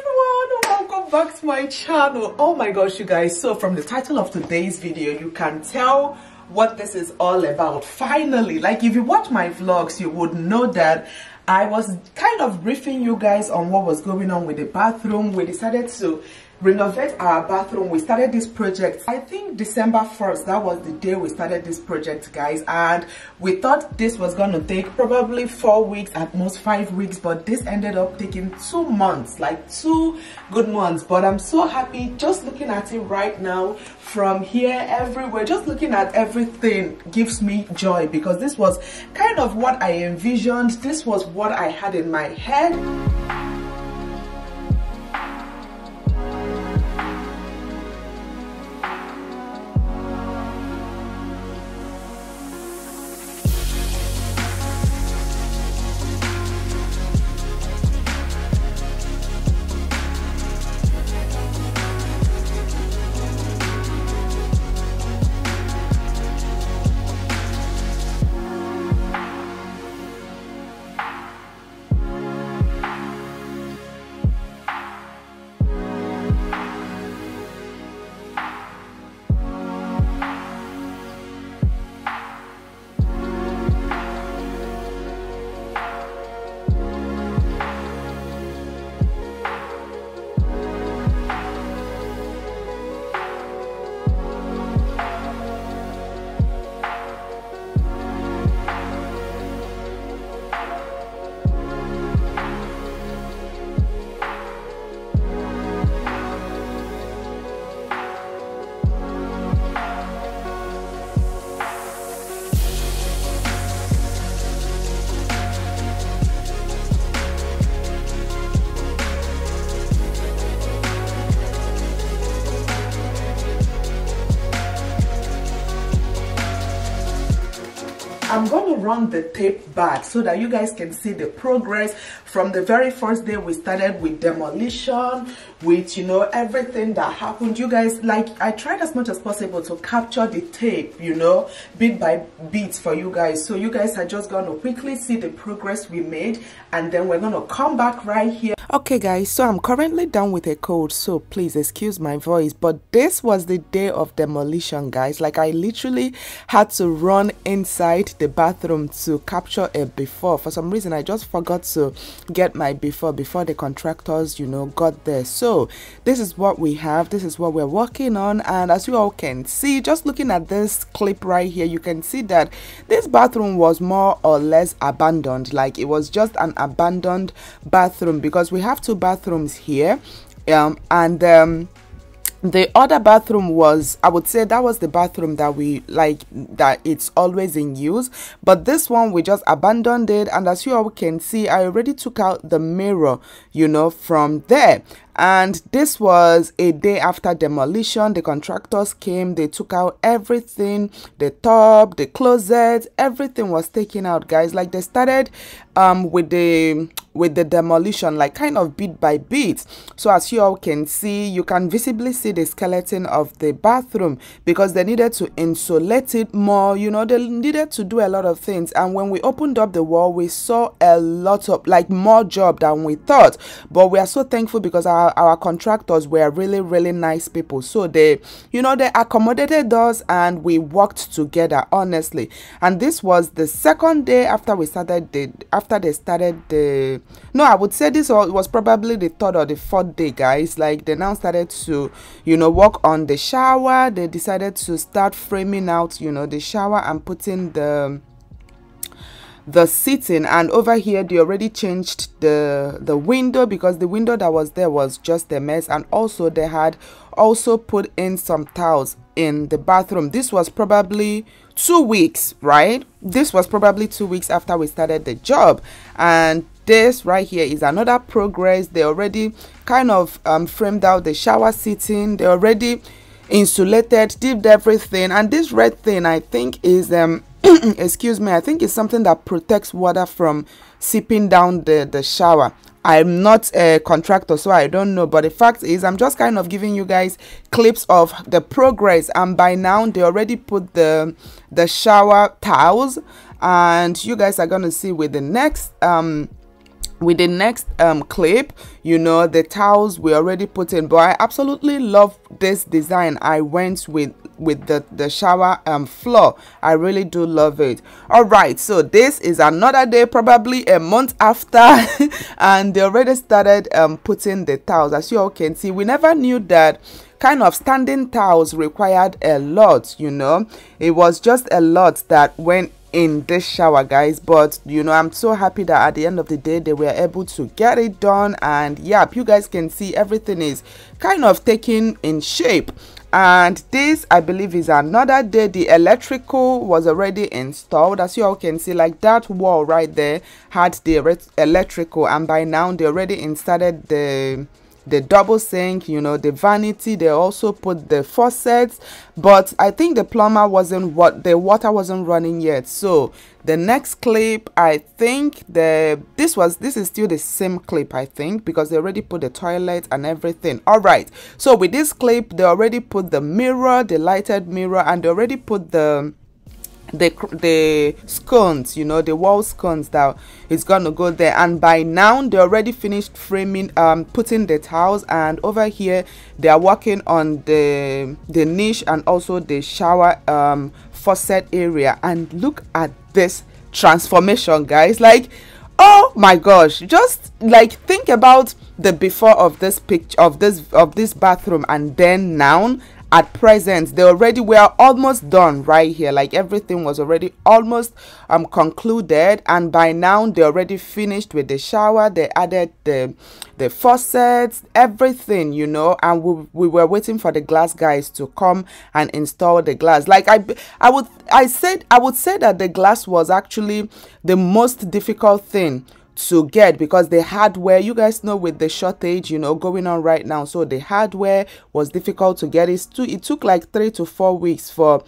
everyone welcome back to my channel. Oh my gosh you guys. So from the title of today's video you can tell what this is all about. Finally like if you watch my vlogs you would know that I was kind of briefing you guys on what was going on with the bathroom. We decided to renovate our bathroom. We started this project i think december 1st that was the day we started this project guys. And we thought this was going to take probably four weeks at most five weeks but this ended up taking two months like two good months. But i'm so happy just looking at it right now from here everywhere. Just looking at everything gives me joy because this was kind of what i envisioned. This was what i had in my head run the tape back so that you guys can see the progress from the very first day we started with demolition, with, you know, everything that happened. You guys, like, I tried as much as possible to capture the tape, you know, bit by bit for you guys. So you guys are just to quickly see the progress we made and then we're to come back right here okay guys so i'm currently down with a cold so please excuse my voice but this was the day of demolition guys like i literally had to run inside the bathroom to capture it before for some reason i just forgot to get my before before the contractors you know got there. So this is what we have this is what we're working on. And as you all can see just looking at this clip right here you can see that this bathroom was more or less abandoned. Like it was just an abandoned bathroom because we have two bathrooms here. Um, and um, the other bathroom was i would say that was the bathroom that we like that it's always in use. But this one we just abandoned it. And as you all can see i already took out the mirror you know from there and this was a day after demolition. The contractors came they took out everything the tub the closet everything was taken out guys. Like they started um with the with the demolition like kind of bit by bit. So as you all can see you can visibly see the skeleton of the bathroom because they needed to insulate it more. You know they needed to do a lot of things. And when we opened up the wall we saw a lot of like more job than we thought. But we are so thankful because our, our contractors were really really nice people. So they you know they accommodated us and we worked together honestly. And this was the second day after we started the after they started the no i would say this was probably the third or the fourth day guys. Like they now started to you know work on the shower. They decided to start framing out you know the shower and putting the the seating and over here they already changed the the window because the window that was there was just a mess. And also they had also put in some towels in the bathroom. This was probably two weeks right? This was probably two weeks after we started the job. And this right here is another progress. They already kind of um, framed out the shower seating they already insulated did everything. And this red thing i think is um excuse me i think it's something that protects water from seeping down the the shower. I'm not a contractor so i don't know but the fact is i'm just kind of giving you guys clips of the progress and by now they already put the the shower towels and you guys are going to see with the next um with the next um clip you know the towels we already put in but i absolutely love this design. I went with with the the shower um floor. I really do love it. All right so this is another day probably a month after and they already started um putting the towels. As you all can see we never knew that kind of standing towels required a lot you know. It was just a lot that went in this shower guys. But you know i'm so happy that at the end of the day they were able to get it done. And yeah you guys can see everything is kind of taking in shape. And this i believe is another day the electrical was already installed. As you all can see like that wall right there had the electrical. And by now they already installed the the double sink you know the vanity they also put the faucets. But i think the plumber wasn't what the water wasn't running yet. So the next clip i think the this was this is still the same clip i think because they already put the toilet and everything. All right. So with this clip they already put the mirror the lighted mirror and they already put the the the scones you know the wall scones that is gonna go there. And by now they already finished framing um putting the tiles and over here they are working on the the niche and also the shower um faucet area. And look at this transformation guys. Like oh my gosh. Just like think about the before of this picture of this of this bathroom and then now at present they already were almost done right here. Like everything was already almost um concluded. And by now they already finished with the shower. They added the the faucets everything you know. And we, we were waiting for the glass guys to come and install the glass. Like i i would i said i would say that the glass was actually the most difficult thing to get because the hardware you guys know with the shortage you know going on right now. So the hardware was difficult to get. It, it took like three to four weeks for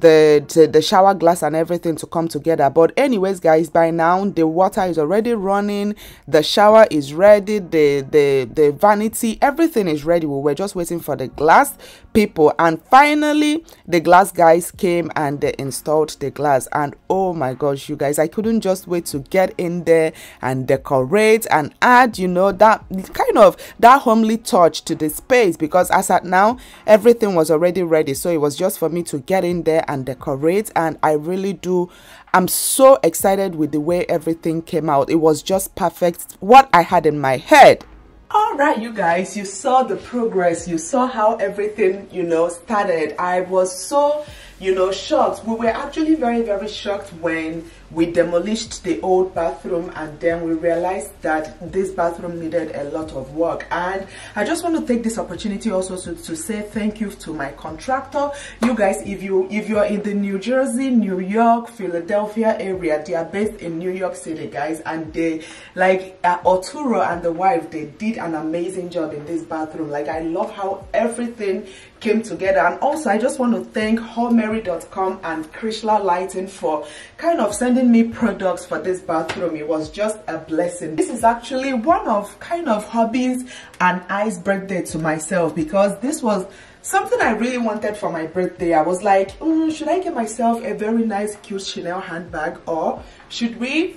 the, the, shower glass and everything to come together. But anyways guys by now the water is already running. The shower is ready. The the the vanity everything is ready. We were just waiting for the glass people. And finally the glass guys came and they installed the glass. And oh my gosh you guys i couldn't just wait to get in there and decorate and add you know that kind of that homely touch to the space. Because as at now everything was already ready. So it was just for me to get in there and decorate and i really do i'm so excited with the way everything came out. It was just perfect what i had in my head. All right you guys you saw the progress you saw how everything you know started. I was so you know shocked. We were actually very very shocked when we demolished the old bathroom and then we realized that this bathroom needed a lot of work. And i just want to take this opportunity also to, to say thank you to my contractor. You guys if you if you're in the new jersey new york philadelphia area they are based in new york city guys and they like uh, Arturo and the wife they did an amazing job in this bathroom. Like i love how everything came together. And also i just want to thank homary.com and krishla lighting for kind of sending sending me products for this bathroom. It was just a blessing. This is actually one of kind of hobbies and ice birthday to myself because this was something I really wanted for my birthday. I was like, mm, should I get myself a very nice cute Chanel handbag or should we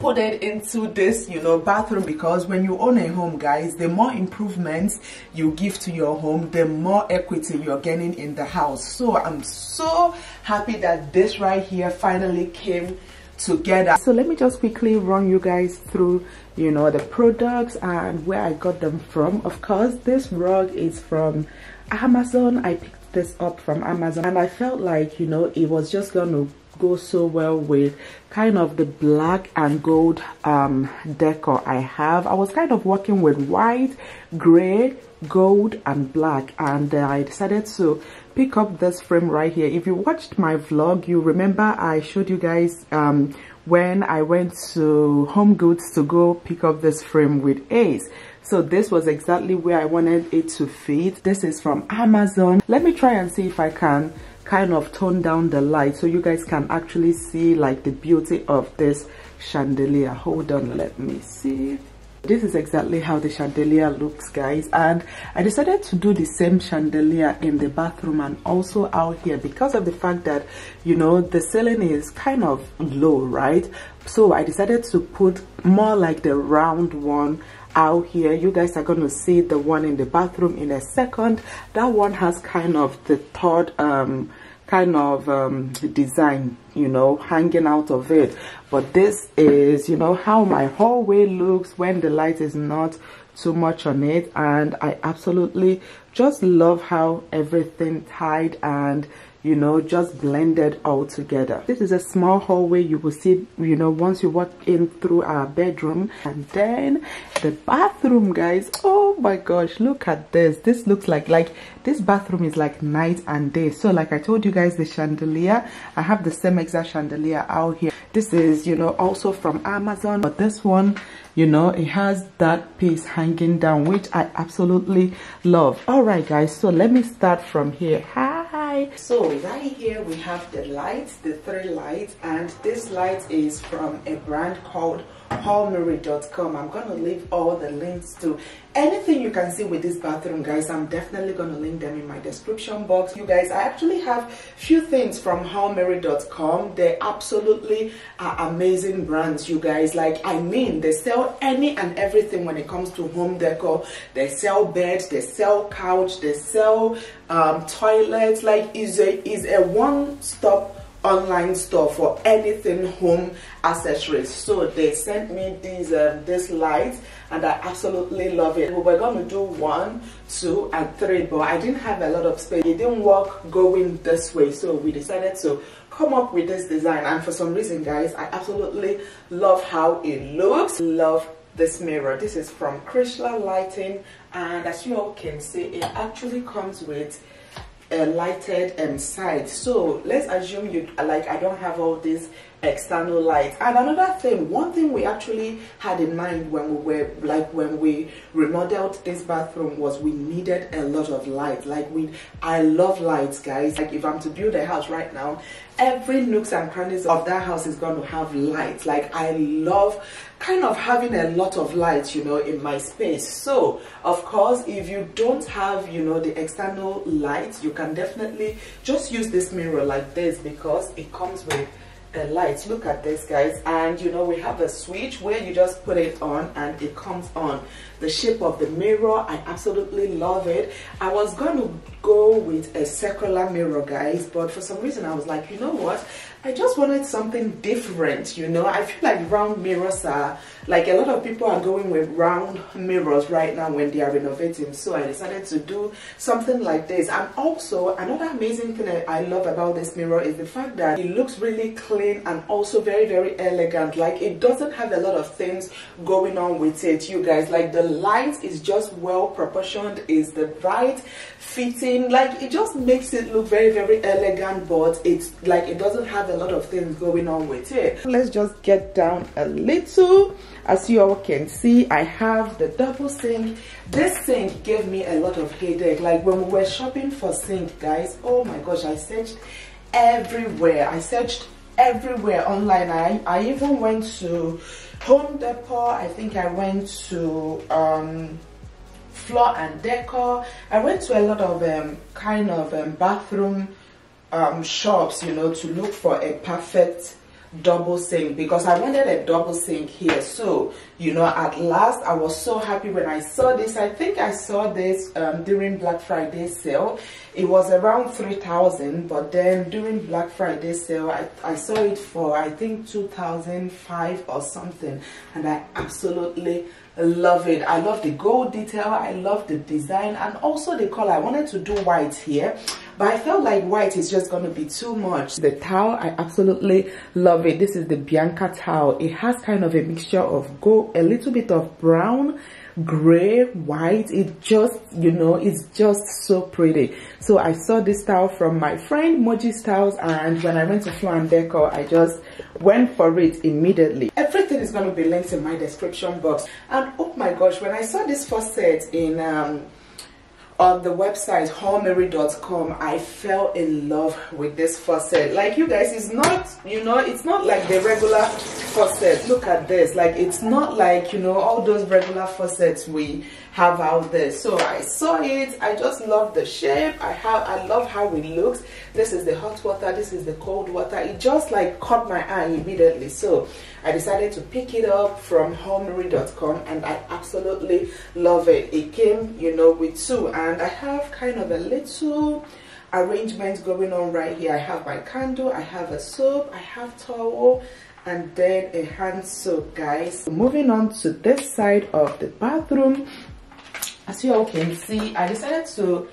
put it into this you know bathroom because when you own a home guys the more improvements you give to your home the more equity you're getting in the house. So i'm so happy that this right here finally came together. So let me just quickly run you guys through you know the products and where i got them from. Of course this rug is from amazon. I picked this up from amazon and i felt like you know it was just gonna go so well with kind of the black and gold um, decor I have. I was kind of working with white, gray, gold and black and uh, I decided to pick up this frame right here. If you watched my vlog, you remember I showed you guys um, when I went to Home Goods to go pick up this frame with Ace. So this was exactly where I wanted it to fit. This is from Amazon. Let me try and see if I can kind of tone down the light so you guys can actually see like the beauty of this chandelier. Hold on let me see. This is exactly how the chandelier looks guys. And i decided to do the same chandelier in the bathroom and also out here because of the fact that you know the ceiling is kind of low right? So i decided to put more like the round one out here. You guys are going to see the one in the bathroom in a second. That one has kind of the third um kind of um, design, you know, hanging out of it. But this is, you know, how my hallway looks when the light is not too much on it. And I absolutely just love how everything tied and you know just blended all together. This is a small hallway you will see you know once you walk in through our bedroom. And then the bathroom guys. Oh my gosh look at this. This looks like like this bathroom is like night and day. So like i told you guys the chandelier i have the same exact chandelier out here. This is you know also from amazon. But this one you know it has that piece hanging down which i absolutely love. All right guys. So let me start from here. Hi so right here we have the lights the three lights and this light is from a brand called homary.com i'm gonna leave all the links to anything you can see with this bathroom guys. I'm definitely gonna link them in my description box. You guys i actually have a few things from homary.com they absolutely are amazing brands you guys. Like i mean they sell any and everything when it comes to home decor. They sell beds they sell couch they sell um, toilets. Like is a is a one-stop online store for anything home accessories. So they sent me these um, this lights and i absolutely love it. We were going to do one two and three but i didn't have a lot of space. It didn't work going this way so we decided to come up with this design. And for some reason guys i absolutely love how it looks. Love this mirror. This is from Chrysler lighting and as you all can see it actually comes with a lighted um, side. So let's assume you like i don't have all these external light. And another thing one thing we actually had in mind when we were like when we remodeled this bathroom was we needed a lot of light. Like we i love lights guys. Like if i'm to build a house right now every nooks and crannies of that house is going to have lights like i love kind of having a lot of light you know in my space. So of course if you don't have you know the external lights you can definitely just use this mirror like this because it comes with a light look at this guys. And you know we have a switch where you just put it on and it comes on the shape of the mirror i absolutely love it i was going to go with a circular mirror guys but for some reason i was like you know what I just wanted something different, you know. I feel like round mirrors are, like a lot of people are going with round mirrors right now when they are renovating. So I decided to do something like this. And also, another amazing thing I love about this mirror is the fact that it looks really clean and also very, very elegant. Like it doesn't have a lot of things going on with it, you guys. Like the light is just well proportioned, is the right fitting. Like it just makes it look very, very elegant, but it's like it doesn't have a lot of things going on with it. Let's just get down a little. As you all can see i have the double sink. This sink gave me a lot of headache. Like when we were shopping for sink guys oh my gosh i searched everywhere. I searched everywhere online. I i even went to home depot. I think i went to um floor and decor. I went to a lot of um kind of um, bathroom um, shops, you know, to look for a perfect double sink because I wanted a double sink here. So, you know, at last I was so happy when I saw this. I think I saw this um, during Black Friday sale. It was around 3000 but then during Black Friday sale, I, I saw it for I think 2005 or something and I absolutely love it i love the gold detail i love the design and also the color i wanted to do white here but i felt like white is just going to be too much. The towel i absolutely love it. This is the bianca towel. It has kind of a mixture of gold a little bit of brown gray white. It just you know it's just so pretty. So i saw this towel from my friend Mojistyles and when i went to floor and decor i just went for it immediately. Everything is going to be linked in my description box. And oh my gosh when i saw this faucet in um on the website homary.com i fell in love with this faucet. Like you guys it's not you know it's not like the regular faucet. Look at this. Like it's not like you know all those regular faucets we have out there. So i saw it. I just love the shape. I have i love how it looks. This is the hot water. This is the cold water. It just like caught my eye immediately. So i decided to pick it up from homary.com and i absolutely love it. It came you know with two and i have kind of a little arrangement going on right here. I have my candle i have a soap i have towel and then a hand soap guys. Moving on to this side of the bathroom as you all can see i decided to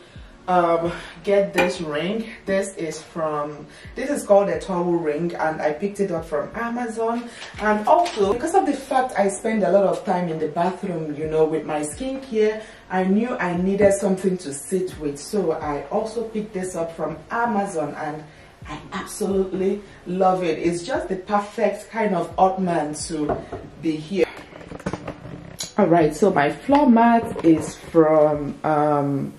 um, get this ring this is from this is called a towel ring and i picked it up from amazon and also because of the fact i spend a lot of time in the bathroom you know with my skincare i knew i needed something to sit with so i also picked this up from amazon and I absolutely love it. It's just the perfect kind of ottoman to be here. Alright, so my floor mat is from um,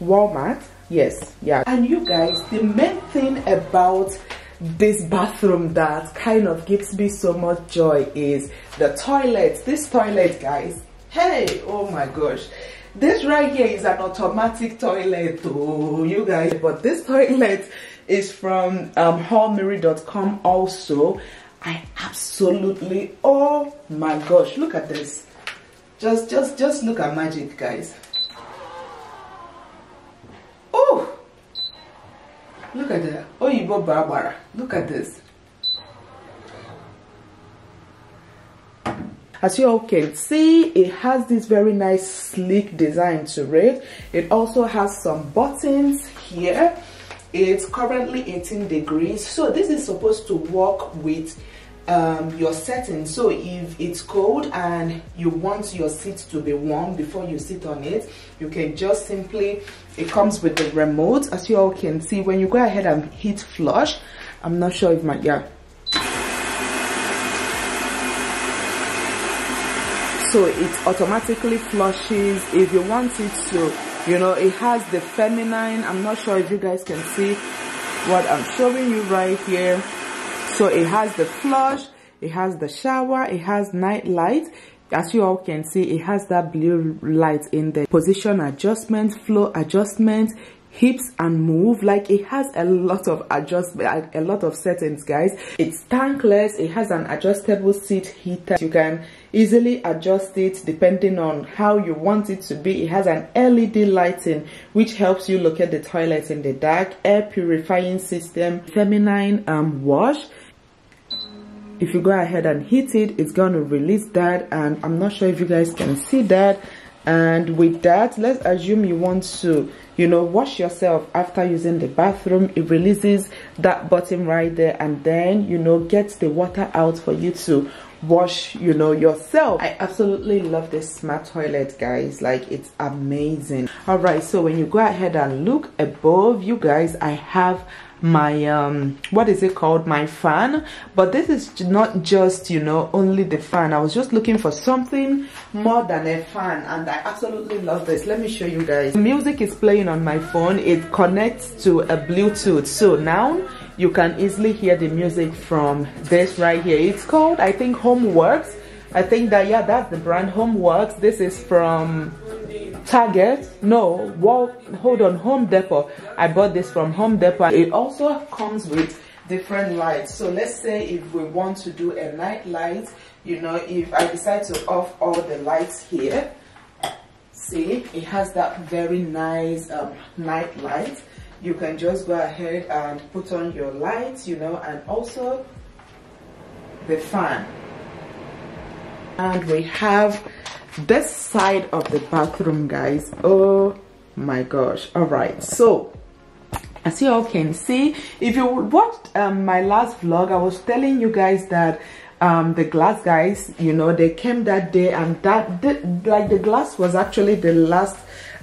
Walmart. Yes, yeah. And you guys, the main thing about this bathroom that kind of gives me so much joy is the toilet. This toilet, guys. Hey, oh my gosh. This right here is an automatic toilet, oh, you guys. But this toilet is from um, homary.com also. I absolutely, oh my gosh, look at this. Just, just, just look at magic, guys. Oh, look at that. Oh, you go Barbara. Look at this. As you all can see, it has this very nice sleek design to it. It also has some buttons here. It's currently 18 degrees. So this is supposed to work with um, your setting. So if it's cold and you want your seat to be warm before you sit on it you can just simply it comes with the remote. As you all can see when you go ahead and hit flush I'm not sure if my yeah. So it automatically flushes. If you want it to you know it has the feminine. I'm not sure if you guys can see what I'm showing you right here so it has the flush, it has the shower, it has night light. As you all can see, it has that blue light in the position adjustment, flow adjustment, hips and move. Like it has a lot of adjustment a lot of settings guys. It's tankless. It has an adjustable seat heater. You can easily adjust it depending on how you want it to be. It has an led lighting which helps you locate the toilet in the dark air purifying system feminine um wash if you go ahead and hit it it's going to release that and i'm not sure if you guys can see that. And with that let's assume you want to you know wash yourself after using the bathroom. It releases that button right there and then you know gets the water out for you to wash you know yourself. I absolutely love this smart toilet guys. Like it's amazing. All right so when you go ahead and look above you guys i have my um what is it called? My fan. But this is not just you know only the fan. I was just looking for something more than a fan and i absolutely love this. Let me show you guys. Music is playing on my phone. It connects to a bluetooth. So now you can easily hear the music from this right here it's called i think Homewerks i think that yeah that's the brand Homewerks this is from Target, no, Wall, hold on, Home Depot. I bought this from Home Depot. It also comes with different lights. So let's say if we want to do a night light, you know, if I decide to off all the lights here, see, it has that very nice um, night light. You can just go ahead and put on your lights, you know, and also the fan. And we have this side of the bathroom guys. Oh my gosh. All right. So as you all can see if you watched um, my last vlog i was telling you guys that um, the glass guys you know they came that day and that like the glass was actually the last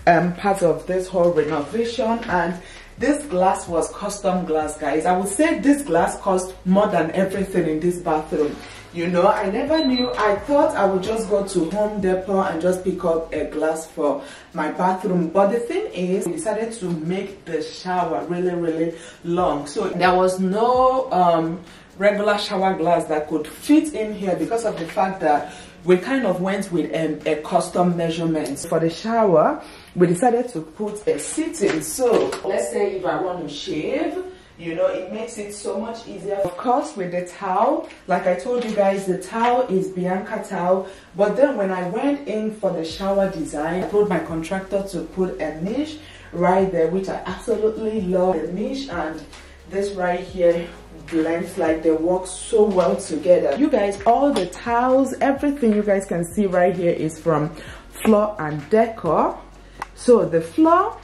um, part of this whole renovation. And this glass was custom glass guys. I would say this glass cost more than everything in this bathroom. You know i never knew. I thought i would just go to home depot and just pick up a glass for my bathroom. But the thing is we decided to make the shower really really long. So there was no um, regular shower glass that could fit in here because of the fact that we kind of went with um, a custom measurement. For the shower we decided to put a sitting so let's say if i want to shave you know it makes it so much easier. Of course with the towel like i told you guys the towel is bianca towel but then when i went in for the shower design i told my contractor to put a niche right there which i absolutely love. The niche and this right here blends like they work so well together. You guys all the towels everything you guys can see right here is from floor and decor so the floor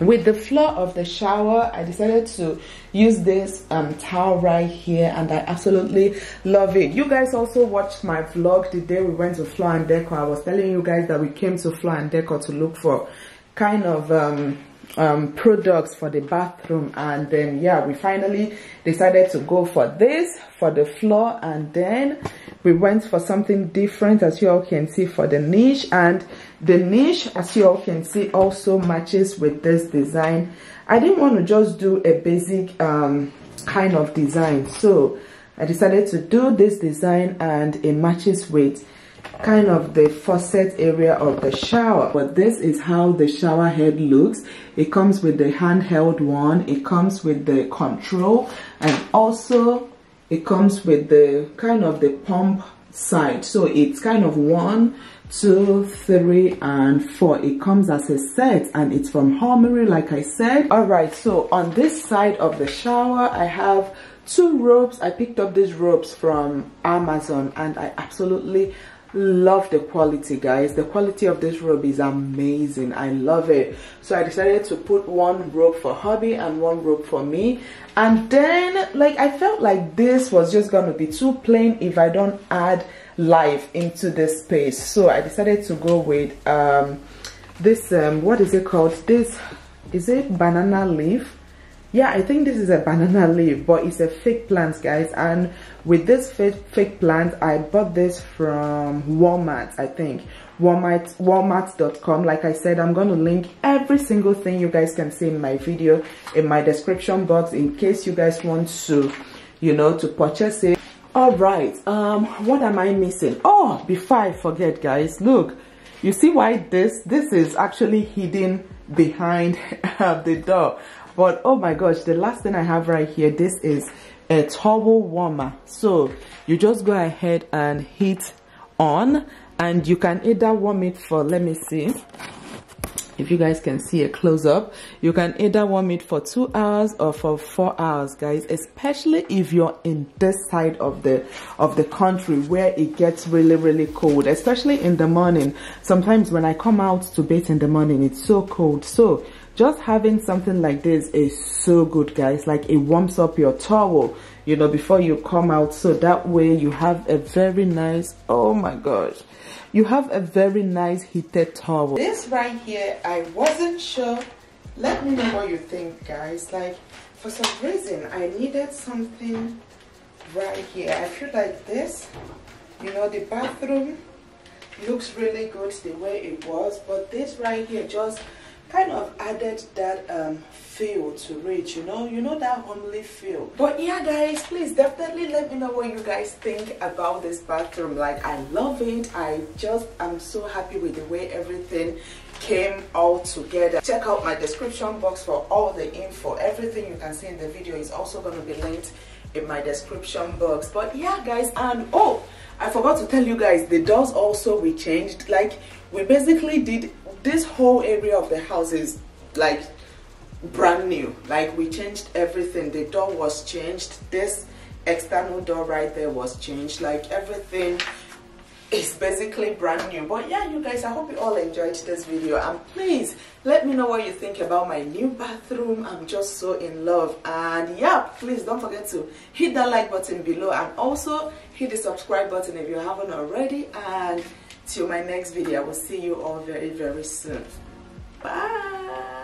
with the floor of the shower i decided to use this um, towel right here and i absolutely love it. You guys also watched my vlog the day we went to floor and decor. I was telling you guys that we came to floor and decor to look for kind of um, um, products for the bathroom. And then yeah we finally decided to go for this for the floor. And then we went for something different as you all can see for the niche. And the niche as you all can see also matches with this design. I didn't want to just do a basic um, kind of design. So i decided to do this design and it matches with kind of the faucet area of the shower. But this is how the shower head looks. It comes with the handheld one. It comes with the control. And also it comes with the kind of the pump side. So it's kind of one two three and four. It comes as a set and it's from Homary like I said. All right so on this side of the shower I have two ropes. I picked up these ropes from Amazon and I absolutely love the quality guys. The quality of this robe is amazing. I love it. So i decided to put one robe for hubby and one robe for me. And then like i felt like this was just gonna be too plain if i don't add life into this space. So i decided to go with um this um what is it called? This is it banana leaf yeah i think this is a banana leaf but it's a fake plant guys. And with this fake, fake plant i bought this from walmart i think. Walmart walmart.com like i said i'm going to link every single thing you guys can see in my video in my description box in case you guys want to you know to purchase it. All right um what am i missing? Oh before i forget guys look you see why this this is actually hidden behind the door but oh my gosh the last thing i have right here this is a towel warmer. So you just go ahead and hit on and you can either warm it for let me see if you guys can see a close-up you can either warm it for two hours or for four hours guys especially if you're in this side of the of the country where it gets really really cold especially in the morning. Sometimes when i come out to bathe in the morning it's so cold. So just having something like this is so good guys. Like it warms up your towel you know before you come out. So that way you have a very nice oh my gosh you have a very nice heated towel. This right here i wasn't sure. Let me know what you think guys. Like for some reason i needed something right here. I feel like this you know the bathroom looks really good the way it was but this right here just kind of added that um, feel to it, you know, you know that homely feel. But yeah, guys, please definitely let me know what you guys think about this bathroom. Like, I love it. I just, I'm so happy with the way everything came all together. Check out my description box for all the info. Everything you can see in the video is also going to be linked in my description box. But yeah, guys, and oh, I forgot to tell you guys, the doors also we changed. Like, we basically did this whole area of the house is like brand new. Like we changed everything. The door was changed. This external door right there was changed. Like everything is basically brand new. But yeah you guys i hope you all enjoyed this video. And please let me know what you think about my new bathroom. I'm just so in love. And yeah please don't forget to hit that like button below. And also hit the subscribe button if you haven't already. And till my next video. I will see you all very very soon. Bye